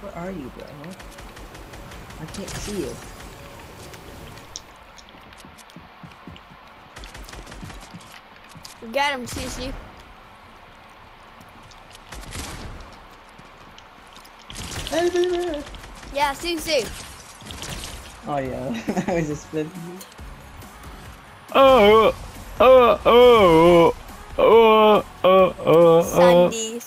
Where are you, bro? I can't see you. We got him, CC. Hey, baby! Yeah, CC. Oh, yeah. I was just flipping. Oh! Oh! Oh! Oh! Oh! Oh! Oh! Sundays.